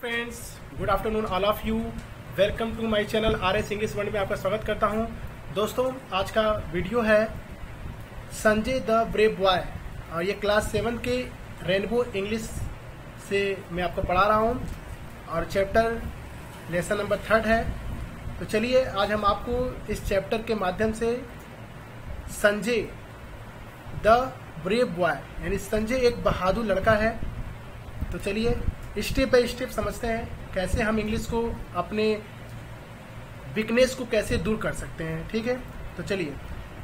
Friends good afternoon all of you welcome to my channel R S English world में आपका स्वागत करता हूँ। दोस्तों, आज का वीडियो है संजय द ब्रेव बॉय और ये क्लास सेवन के रेनबो इंग्लिश से मैं आपको पढ़ा रहा हूँ। और चैप्टर लेसन नंबर थर्ड है। तो चलिए, आज हम आपको इस चैप्टर के माध्यम से संजय द ब्रेव बॉय यानी संजय एक बहादुर लड़का है। तो चलिए स्टेप बाय स्टेप समझते हैं कैसे हम इंग्लिश को अपने वीकनेस को कैसे दूर कर सकते हैं ठीक है? तो चलिए।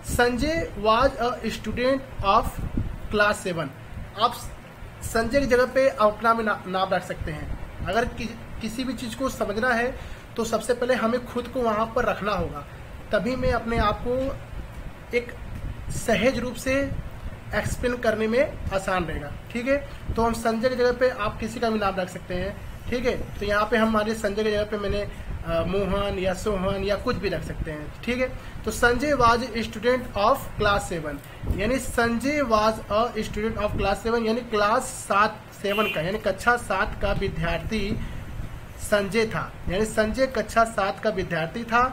Sanjay was a student of class seven आप संजय की जगह पे अपना में ना, नाम रख सकते हैं। अगर कि, किसी भी चीज़ को समझना है तो सबसे पहले हमें खुद को वहाँ पर रखना होगा। तभी मैं अपने आप को एक सहज रूप से एक्सप्लेन करने में आसान रहेगा, ठीक है? तो हम संजय की जगह पे आप किसी का भी नाम रख सकते हैं, ठीक है? तो यहाँ पे हमारे संजय की जगह पे मैंने मोहन या सोहन या कुछ भी रख सकते हैं, ठीक है? तो Sanjay was student of class seven यानी Sanjay was a student of class seven यानी क्लास सात सेवन का, यानी कक्षा सात का विद्यार्थी संजय था, यानी संजय कक्षा सात का विद्यार्थी था।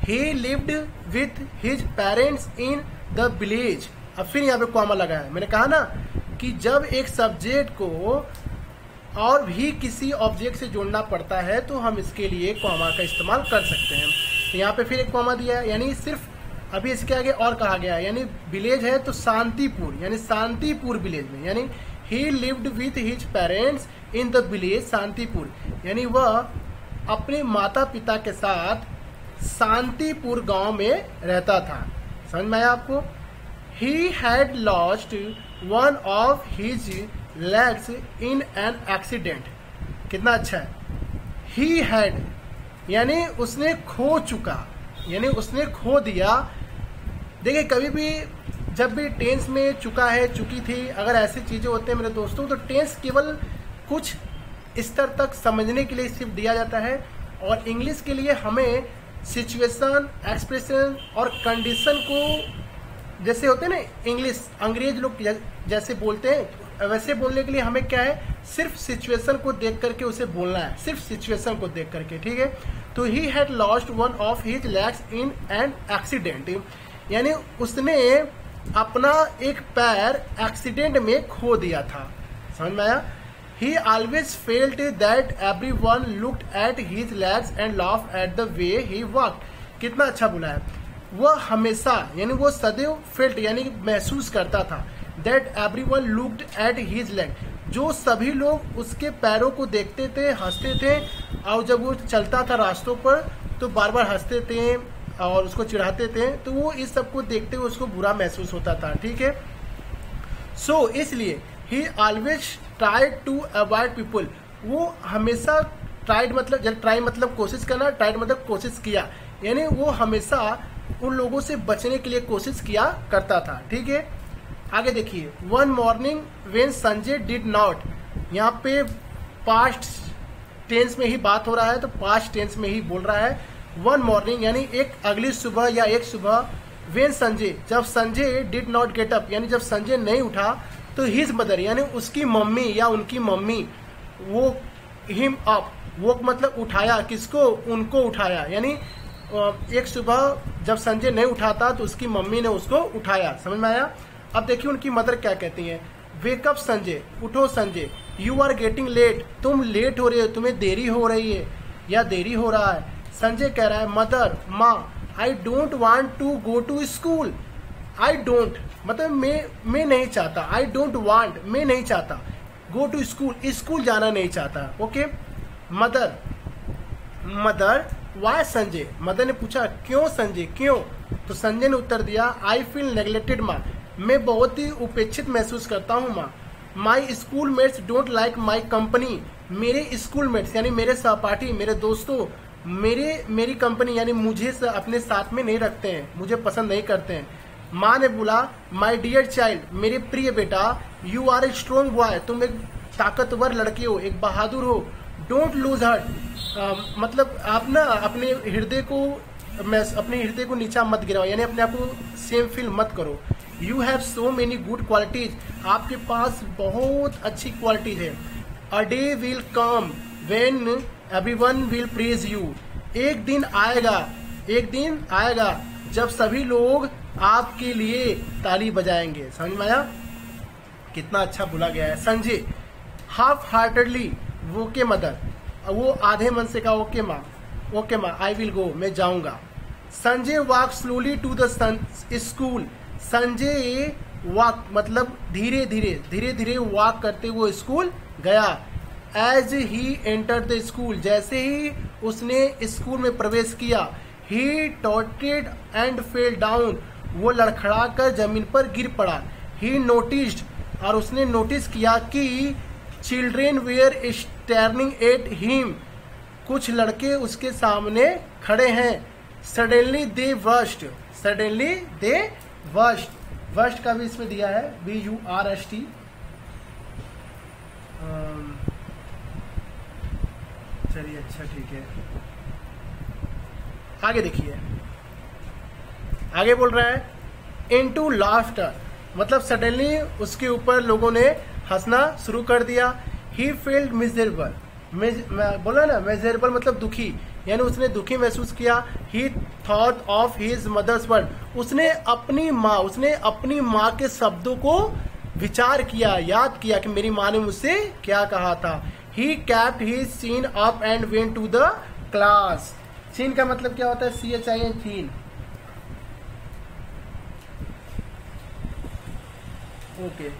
He lived with his parents in the village अब फिर यहाँ पे कॉमा लगाया। मैंने कहा ना कि जब एक सब्जेक्ट को और भी किसी ऑब्जेक्ट से जोड़ना पड़ता है तो हम इसके लिए कॉमा का इस्तेमाल कर सकते हैं। तो यहाँ पे फिर एक कॉमा दिया है, यानी सिर्फ़ अभी इसके आगे और कहा गया है, यानी विलेज है तो शांतिपुर, यानी शांतिपुर विलेज में, यानी he lived with his parents in the village Shantipur. यानी वह अपने माता पिता के साथ शांतिपुर गाँव में रहता था। समझ में आया आपको? He had lost one of his legs in an accident. कितना अच्छा है। He had, यानी उसने खो चुका, यानी उसने खो दिया। देखिए, कभी भी जब भी टेंस में चुका है, चुकी थी, अगर ऐसी चीज़ें होते हैं मेरे दोस्तों तो टेंस केवल कुछ स्तर तक समझने के लिए सिर्फ़ दिया जाता है। और इंग्लिश के लिए हमें सिचुएशन एक्सप्रेशन और कंडीशन को जैसे होते हैं ना इंग्लिश अंग्रेज़ लोग जैसे बोलते हैं, वैसे बोलने के लिए हमें क्या है, सिर्फ़ सिचुएशन को देख करके उसे बोलना है, सिर्फ़ सिचुएशन को देख करके, ठीक है? तो he had lost one of his legs in an accident यानी उसने अपना एक पैर एक्सीडेंट में खो दिया था। समझ में आया? He always felt that every one looked at his legs and laugh at the way he work कितना अच्छा बोला है। वह हमेशा यानी वो सदैव फेल्ट यानी महसूस करता था that every one looked at his leg जो सभी लोग उसके पैरों को देखते थे हँसते थे और जब वो चलता था रास्तों पर तो बार बार हँसते थे और उसको चिढ़ाते थे तो वो इस सबको देखते हुए उसको बुरा महसूस होता था ठीक है? सो so, इसलिए he always tried to avoid people वो हमेशा ट्राइड मतलब जब ट्राई मतलब कोशिश करना ट्राइड मतलब कोशिश किया यानी वो हमेशा उन लोगों से बचने के लिए कोशिश किया करता था, ठीक है? आगे देखिए one morning when Sanjay did not यहाँ पे पास्ट टेंस में ही बात हो रहा है तो पास्ट टेंस में ही बोल रहा है वन मॉर्निंग यानी एक अगली सुबह या एक सुबह वेन संजय जब Sanjay did not get up यानी जब संजय नहीं उठा तो हिज मदर यानी उसकी मम्मी या उनकी मम्मी, वो हिम अप वो मतलब उठाया, किसको? उनको उठाया, यानी एक सुबह जब संजय नहीं उठाता तो उसकी मम्मी ने उसको उठाया। समझ में आया? अब देखिए उनकी मदर क्या कहती है। Wake up Sanjay. उठो, Sanjay. You are getting late तुम लेट हो रहे हो। तुम्हें देरी हो रही है या देरी हो रहा है? संजय कह रहा है मदर माँ I don't want to go to school I don't मतलब मैं मैं नहीं चाहता। आई डोंट वांट मैं नहीं चाहता। गो टू स्कूल स्कूल जाना नहीं चाहता। Okay mother mother why Sanjay mother ने पूछा, क्यों संजय क्यों? तो संजय ने उत्तर दिया आई फील नेग्लेक्टेड माँ। मैं बहुत ही उपेक्षित महसूस करता हूँ, माँ। My school mates don't like my company मेरे स्कूल मेट्स यानी मेरे सहपाठी, मेरे दोस्तों, मेरे, मेरी कंपनी यानी मुझे अपने साथ में नहीं रखते हैं। मुझे पसंद नहीं करते हैं। माँ ने बोला माई डियर चाइल्ड मेरे प्रिय बेटा you are a strong boy तुम एक ताकतवर लड़के हो, एक बहादुर हो। डोंट लूज हर्ट मतलब आप ना अपने हृदय को, मैं अपने हृदय को नीचा मत गिराओ, यानी अपने आप को सेम फील मत करो। You have so many good qualities आपके पास बहुत अच्छी क्वालिटीज है। A day will come when every one will praise you एक दिन आएगा, एक दिन आएगा जब सभी लोग आपके लिए ताली बजाएँगे। समझ में आया? कितना अच्छा बोला गया है। संजय हाफ़ हार्टेडली वो के मदर। वो आधे मन से कहा, ओके माँ ओके माँ आई विल गो मैं जाऊँगा. Sanjay walk slowly to the school Sanjay walk मतलब धीरे धीरे धीरे धीरे वॉक करते हुए स्कूल गया. As he enter the school जैसे ही उसने स्कूल में प्रवेश किया ही टॉटेड एंड फेल डाउन वो लड़खड़ा कर ज़मीन पर गिर पड़ा. ही नोटिस्ड और उसने नोटिस किया कि children were staring at him कुछ लड़के उसके सामने खड़े हैं। Suddenly they burst suddenly they burst burst का भी इसमें दिया है। B U R S T चलिए अच्छा ठीक है। आगे देखिए। आगे बोल रहा है इन टू लाफ्टर मतलब सडनली उसके ऊपर लोगों ने हंसना शुरू कर दिया। ही फ़ील्ड मिजरेबल बोला ना मेजरेबल मतलब दुखी. यानी उसने दुखी महसूस किया. He thought of his mother's word उसने अपनी माँ, उसने अपनी माँ के शब्दों को विचार किया, याद किया कि मेरी माँ ने मुझसे क्या कहा था. He kept he chin up and went to the class chin का मतलब क्या होता है? C H I N chin okay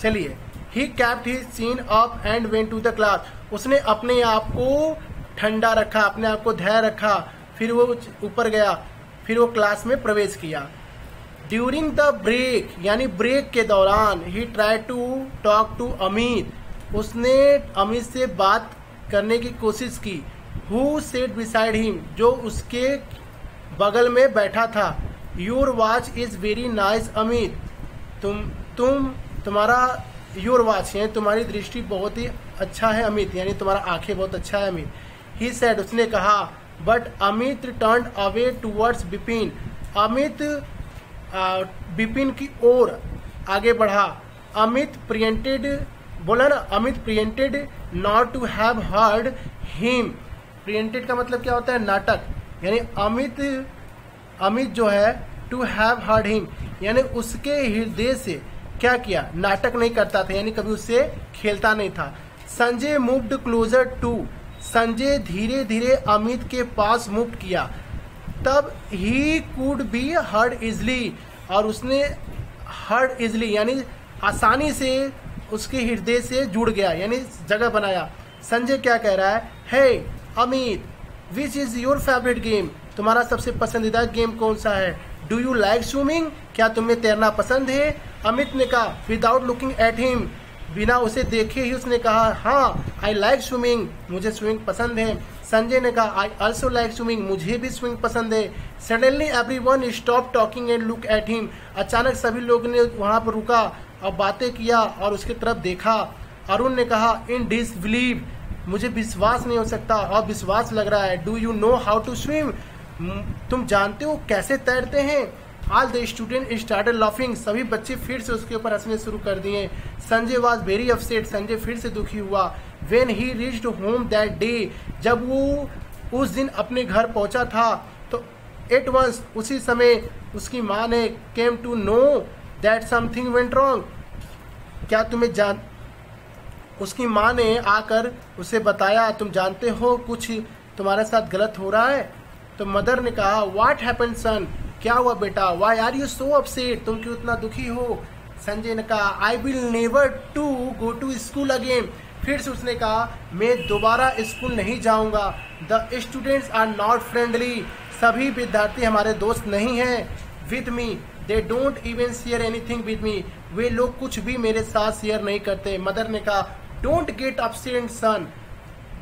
चलिए. He kept he chin up and went to the class उसने अपने आप को ठंडा रखा, अपने आप को धैर्य रखा, फिर वो ऊपर गया, फिर वो क्लास में प्रवेश किया। ड्यूरिंग द ब्रेक यानी ब्रेक के दौरान he try to talk to Amit उसने अमित से बात करने की कोशिश की। हु सेट बिसाइड हिम जो उसके बगल में बैठा था। Your watch is very nice Amit तुम तुम, तुम्हारा योर वॉच है, तुम्हारी दृष्टि बहुत ही अच्छा है अमित, यानी तुम्हारा आँखें बहुत अच्छा है अमित। ही सेड उसने कहा but Amit turn away towards Bipin Amit Bipin की ओर आगे बढ़ा। अमित प्रियंटेड बोला ना, Amit pretended not to have heard him pretended का मतलब क्या होता है? नाटक। यानी अमित अमित जो है टू हैव हर्ड हिम यानी उसके हृदय से क्या किया? नाटक नहीं करता था यानी कभी उससे खेलता नहीं था। Sanjay moved closer to Sanjay धीरे धीरे अमित के पास मूव किया। तब he could be heard easily और उसने हर्ड इजली यानी आसानी से उसके हृदय से जुड़ गया यानी जगह बनाया। संजय क्या कह रहा है? Hey hey, Amit which is your favourite game तुम्हारा सबसे पसंदीदा गेम कौन सा है? डू यू लाइक स्विमिंग क्या तुम्हें तैरना पसंद है? अमित ने कहा विदाउट लुकिंग एट हिम बिना उसे देखे ही उसने कहा हाँ आई लाइक स्विमिंग मुझे स्विमिंग पसंद है. संजय ने कहा आई ऑल्सो लाइक स्विमिंग मुझे भी स्विमिंग पसंद है. Suddenly every one stop talking and look at him अचानक सभी लोगों ने वहाँ पर रुका और बातें किया और उसकी तरफ़ देखा। अरुण ने कहा इन डिस बिलीव मुझे विश्वास नहीं हो सकता और विश्वास लग रहा है. Do you know how to swim तुम जानते हो कैसे तैरते हैं? All the student started laughing सभी बच्चे फिर से उसके ऊपर हंसने शुरू कर दिए। Sanjay was very upset Sanjay फिर से दुखी हुआ। When he reached home that day जब वो उस दिन अपने घर पहुँचा था तो एट वंस उसी समय उसकी माँ ने came to know that something went wrong क्या तुम्हें जान, उसकी माँ ने आकर उसे बताया, तुम जानते हो कुछ तुम्हारे साथ गलत हो रहा है? तो मदर ने कहा वाट हैपन सन क्या हुआ बेटा? Why are you so upset तुम क्यों इतना दुखी हो? संजय ने कहा I will never to go to school again फिर से उसने कहा, मैं दोबारा स्कूल नहीं जाऊँगा। The students are not friendly सभी विद्यार्थी हमारे दोस्त नहीं हैं। With me they don't even share anything with me वे लोग कुछ भी मेरे साथ शेयर नहीं करते. मदर ने कहा don't get upset son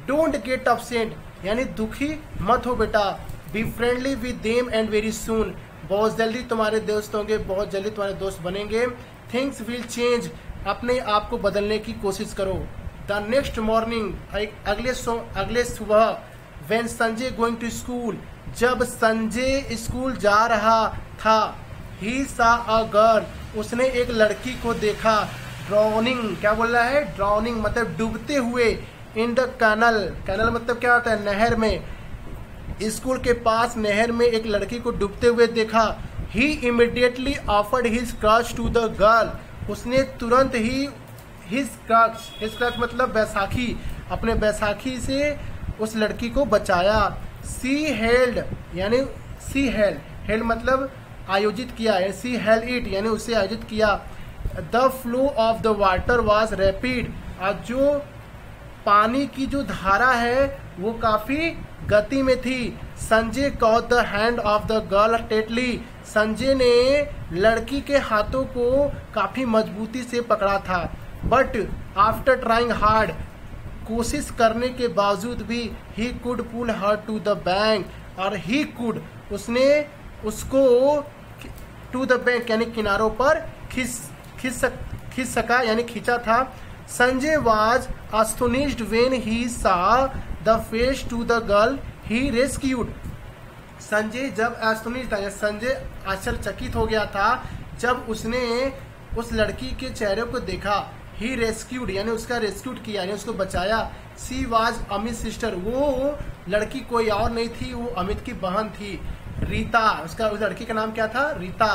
don't get upset यानी दुखी मत हो बेटा। Be friendly with them and very soon बहुत जल्दी तुम्हारे दोस्त होंगे, बहुत जल्दी तुम्हारे दोस्त बनेंगे। थिंग्स विल चेंज अपने आप को बदलने की कोशिश करो। द नेक्स्ट मॉर्निंग अगले अगले सुबह when Sanjay going to school जब संजय स्कूल जा रहा था ही सा अ गर्ल उसने एक लड़की को देखा। ड्रॉनिंग क्या बोल रहा है? ड्रॉनिंग मतलब डूबते हुए इन द कैनल कैनल मतलब क्या होता है? नहर में। स्कूल के पास नहर में एक लड़की को डूबते हुए देखा। He immediately offered his crutch to the girl उसने तुरंत ही हिज क्रश हिज क्रश मतलब बैसाखी, अपने बैसाखी से उस लड़की को बचाया। सी हेल्ड यानी सी हेल्ड हेल्ड मतलब आयोजित किया सी हेल्ड इट यानी उसे आयोजित किया। The flow of the water was rapid और जो पानी की जो धारा है, वो काफ़ी गति में थी। Sanjay caught the hand of the girl tightly Sanjay ने लड़की के हाथों को काफ़ी मजबूती से पकड़ा था। बट आफ्टर ट्राइंग हार्ड कोशिश करने के बावजूद भी he could pull her to the bank और ही कुड उसने उसको टू द बैंक यानी किनारों पर खिस खिस खिंच सका, यानी खींचा था। Sanjay was astonished when he saw, the face to the girl, he rescued. Sanjay जब एस्टोनिश था संजय आश्चर्यचकित हो गया था, जब उसने उस लड़की के चेहरे को देखा ही रेस्क्यूड यानी उसका रेस्क्यूड किया, यानी उसको बचाया सी वाज अमित सिस्टर वो लड़की कोई और नहीं थी, वो अमित की बहन थी, रीता, उसका उस लड़की का नाम क्या था? Rita,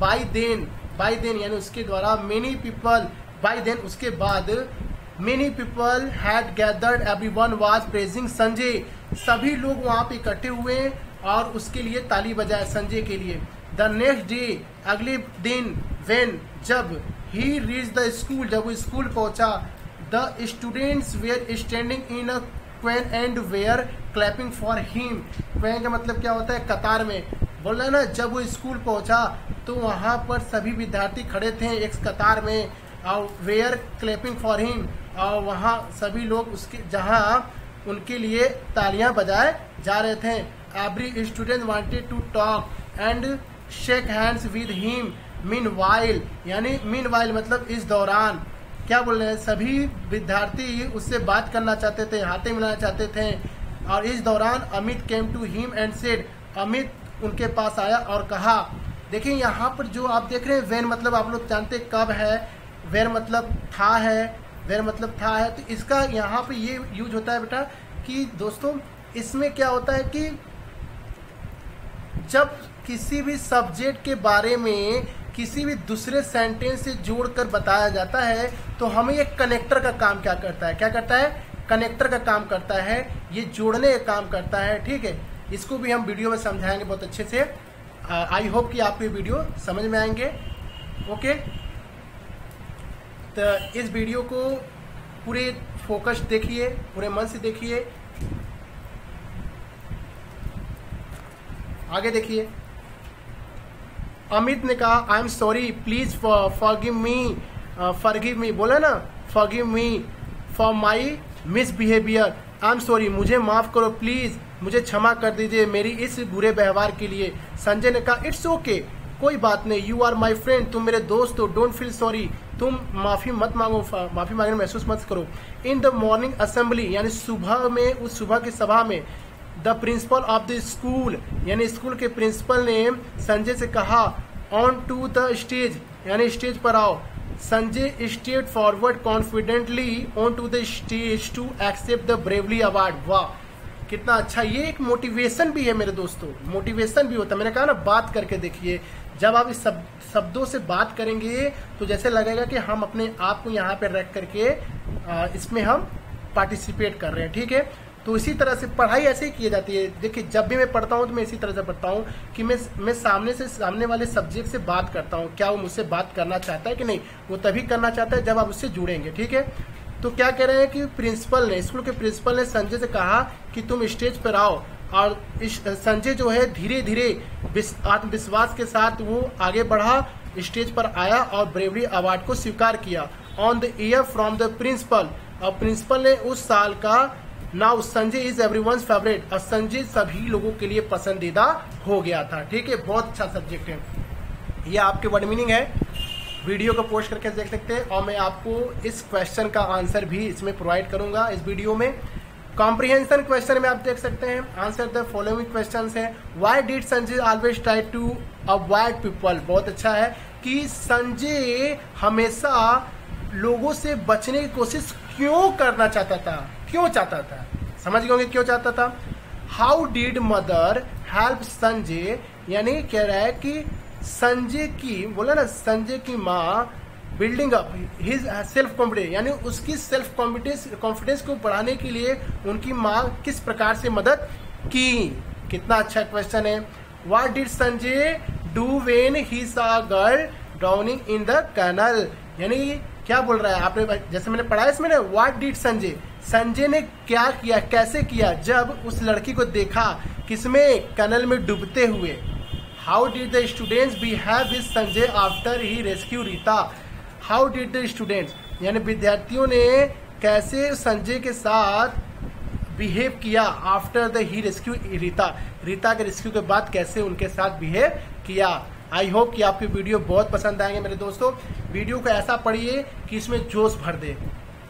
by then by then, यानी उसके द्वारा मेनी पीपल बाई देन उसके बाद many people had gathered every one was praising Sanjay सभी लोग वहाँ पे इकट्ठे हुए और उसके लिए ताली बजाए संजय के लिए। द नेक्स्ट डे अगले दिन वेन जब ही रीच द स्कूल जब वो स्कूल पहुँचा the students were standing in a queue and were clapping for him queue का मतलब क्या होता है? कतार में। बोल ना, जब वो स्कूल पहुँचा तो वहाँ पर सभी विद्यार्थी खड़े थे एक कतार में। और वेयर क्लैपिंग फॉर हिम और वहाँ सभी लोग उसके, जहाँ उनके लिए तालियाँ बजाए जा रहे थे। Every student wanted to talk and shake hands with him meanwhile यानी मीन वाइल मतलब इस दौरान, क्या बोल रहे हैं? सभी विद्यार्थी उससे बात करना चाहते थे, हाथे मिलाना चाहते थे। और इस दौरान Amit came to him and said Amit उनके पास आया और कहा, देखिए, यहाँ पर जो आप देख रहे हैं वेन मतलब आप लोग जानते कब है वेर मतलब था है, वेर मतलब था है तो इसका यहाँ पे ये यूज़ होता है बेटा कि दोस्तों, इसमें क्या होता है कि जब किसी भी सब्जेक्ट के बारे में किसी भी दूसरे सेंटेंस से जोड़कर बताया जाता है तो हमें ये कनेक्टर का काम क्या करता है? क्या करता है? कनेक्टर का काम करता है, ये जोड़ने का काम करता है, ठीक है? इसको भी हम वीडियो में समझाएँगे बहुत अच्छे से। आई होप कि आपको ये वीडियो समझ में आएँगे ओके तो इस वीडियो को पूरे फोकस देखिए, पूरे मन से देखिए। आगे देखिए। अमित ने कहा I am sorry please forgive me forgive me बोला ना forgive me for my misbehaviour I am sorry मुझे माफ़ करो प्लीज़ मुझे क्षमा कर दीजिए मेरी इस बुरे व्यवहार के लिए. संजय ने कहा इट्स ओके कोई बात नहीं यू आर माई फ्रेंड तुम मेरे दोस्त हो डोंट फील सॉरी तुम माफ़ी मत मांगो माफ़ी मांगने महसूस मत करो। इन द मॉर्निंग असेंबली यानी सुबह में, उस सुबह की सभा में the principal of the school यानी स्कूल के प्रिंसिपल ने संजय से कहा ऑन टू द स्टेज यानी स्टेज पर आओ। Sanjay stepped forward confidently on to the stage to accept the bravely award वाह, कितना अच्छा। ये एक मोटिवेशन भी है मेरे दोस्तों। मोटिवेशन भी होता है। मैंने कहा ना, बात करके देखिए। जब आप इस सब, शब्दों से बात करेंगे तो जैसे लगेगा कि हम अपने आप को यहाँ पे रख करके इसमें हम पार्टिसिपेट कर रहे हैं, ठीक है? तो इसी तरह से पढ़ाई ऐसे ही की जाती है। देखिए, जब भी मैं पढ़ता हूँ तो मैं इसी तरह से पढ़ता हूँ कि मैं मैं सामने से, सामने वाले सब्जेक्ट से बात करता हूँ। क्या वो मुझसे बात करना चाहता है कि नहीं? वो तभी करना चाहता है जब आप उससे जुड़ेंगे, ठीक है? तो क्या कह रहे हैं कि प्रिंसिपल ने स्कूल के प्रिंसिपल ने संजय से कहा कि तुम स्टेज पर आओ। और संजय जो है धीरे धीरे आत्मविश्वास के साथ वो आगे बढ़ा, स्टेज पर आया और ब्रेवरी अवार्ड को स्वीकार किया। On the year from the principal और प्रिंसिपल ने उस साल का now Sanjay is every one favourite और संजय सभी लोगों के लिए पसंदीदा हो गया था। ठीक है? बहुत अच्छा सब्जेक्ट है। ये आपके वर्ड मीनिंग है। वीडियो को पोस्ट करके देख सकते हैं और मैं आपको इस क्वेश्चन का आंसर भी इसमें प्रोवाइड करूँगा, इस वीडियो में। कॉम्प्रिहेंशन क्वेश्चन में आप देख सकते हैं। आंसर द फॉलोइंग क्वेश्चन है। Why did Sanjay always try to avoid people बहुत अच्छा है कि संजय हमेशा लोगों से बचने की कोशिश क्यों करना चाहता था? क्यों चाहता था? समझ गए क्यों चाहता था? How did mother help Sanjay यानी कह रहा है कि संजय की, बोला ना संजय की माँ building up his self confidence यानी उसकी सेल्फ कॉन्फिडेंस कॉन्फिडेंस को बढ़ाने के लिए उनकी माँ किस प्रकार से मदद की? कितना अच्छा क्वेश्चन है। What did Sanjay do when he saw girl drowning in the canal यानी क्या बोल रहा है? आपने जैसे मैंने पढ़ा है इसमें वाट डिड संजय संजय ने क्या किया, कैसे किया? जब उस लड़की को देखा किसमें? कनल में डूबते हुए। How did the students behave with Sanjay after he rescue Rita how did the students यानी विद्यार्थियों ने कैसे संजय के साथ बिहेव किया after the he rescue Rita Rita के रेस्क्यू के बाद कैसे उनके साथ बिहेव किया? आई होप कि आपकी वीडियो बहुत पसंद आएँगे मेरे दोस्तों। वीडियो को ऐसा पढ़िए कि इसमें जोश भर दे।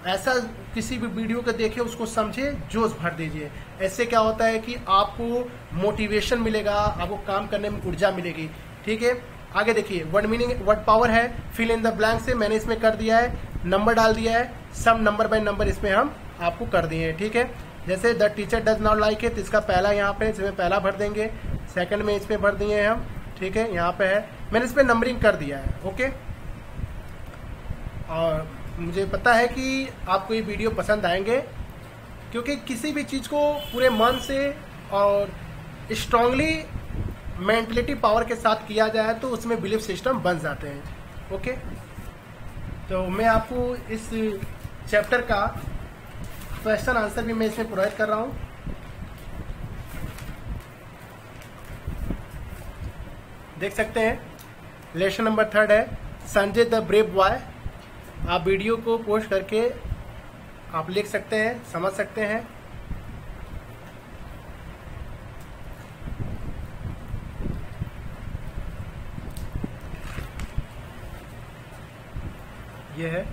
ऐसा किसी भी वीडियो को देखे उसको समझे जोश भर दीजिए। ऐसे क्या होता है कि आपको मोटिवेशन मिलेगा, आपको काम करने में ऊर्जा मिलेगी। ठीक है? आगे देखिए वर्ड मीनिंग वर्ड पावर है? फिल इन द ब्लैंक से मैंने इसमें कर दिया है नंबर डाल दिया है सब नंबर बाय नंबर इसमें हम आपको कर दिए हैं, ठीक है? जैसे the teacher does not like it इसका पहला यहाँ पे, इसमें पहला भर देंगे सेकंड में इसमें भर दिए हम, ठीक है? यहाँ पे है। मैंने इसमें नंबरिंग कर दिया है ओके और मुझे पता है कि आपको ये वीडियो पसंद आएँगे, क्योंकि किसी भी चीज़ को पूरे मन से और स्ट्रांगली मेंटलिटी पावर के साथ किया जाए तो उसमें बिलीफ सिस्टम बन जाते हैं। ओके? तो मैं आपको इस चैप्टर का क्वेश्चन आंसर भी मैं इसमें प्रोवाइड कर रहा हूँ। देख सकते हैं लेसन नंबर थर्ड है, संजय द ब्रेव बॉय। आप वीडियो को पोस्ट करके आप लिख सकते हैं, समझ सकते हैं। ये है।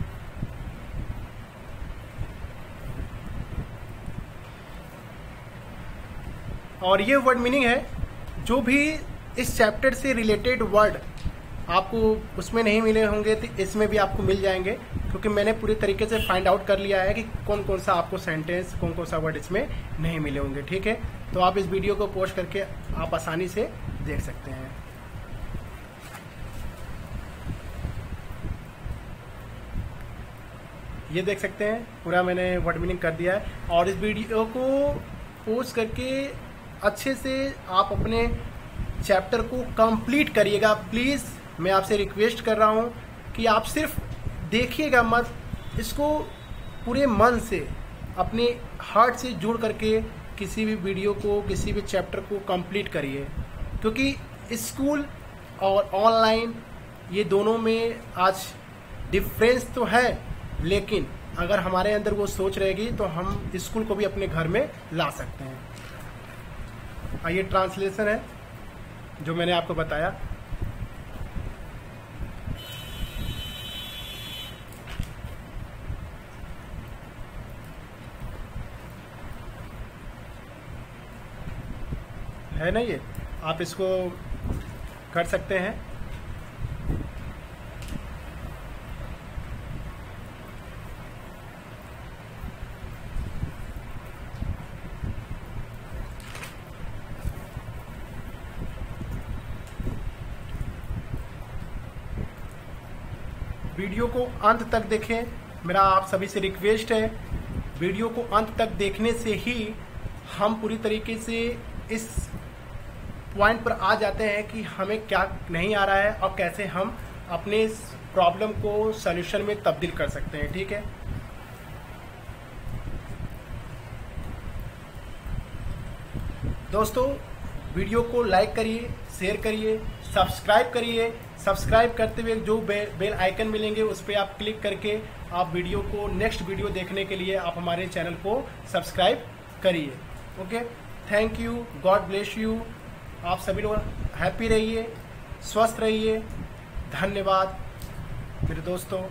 और ये वर्ड मीनिंग है, जो भी इस चैप्टर से रिलेटेड वर्ड आपको उसमें नहीं मिले होंगे तो इसमें भी आपको मिल जाएँगे, क्योंकि मैंने पूरी तरीके से फाइंड आउट कर लिया है कि कौन कौन सा आपको सेंटेंस कौन कौन सा वर्ड इसमें नहीं मिले होंगे, ठीक है? तो आप इस वीडियो को पोस्ट करके आप आसानी से देख सकते हैं। ये देख सकते हैं, पूरा मैंने वर्ड मीनिंग कर दिया है। और इस वीडियो को पोस्ट करके अच्छे से आप अपने चैप्टर को कंप्लीट करिएगा। प्लीज़ मैं आपसे रिक्वेस्ट कर रहा हूँ कि आप सिर्फ़ देखिएगा मत, इसको पूरे मन से, अपने हार्ट से जुड़ करके किसी भी वीडियो को, किसी भी चैप्टर को कंप्लीट करिए। क्योंकि स्कूल और ऑनलाइन ये दोनों में आज डिफरेंस तो है। लेकिन अगर हमारे अंदर वो सोच रहेगी तो हम स्कूल को भी अपने घर में ला सकते हैं। आइए, ट्रांसलेशन है, जो मैंने आपको बताया। है ना ये? आप इसको कर सकते हैं। वीडियो को अंत तक देखें। मेरा आप सभी से रिक्वेस्ट है, वीडियो को अंत तक देखने से ही हम पूरी तरीके से इस पॉइंट पर आ जाते हैं कि हमें क्या नहीं आ रहा है और कैसे हम अपने इस प्रॉब्लम को सोल्यूशन में तब्दील कर सकते हैं, ठीक है? दोस्तों, वीडियो को लाइक करिए शेयर करिए सब्सक्राइब करिए सब्सक्राइब करते हुए जो बे, बेल आइकन मिलेंगे उस पर आप क्लिक करके आप वीडियो को नेक्स्ट वीडियो देखने के लिए आप हमारे चैनल को सब्सक्राइब करिए। Okay? Thank you God bless you आप सभी लोग हैप्पी रहिए स्वस्थ रहिए। धन्यवाद। मेरे दोस्तों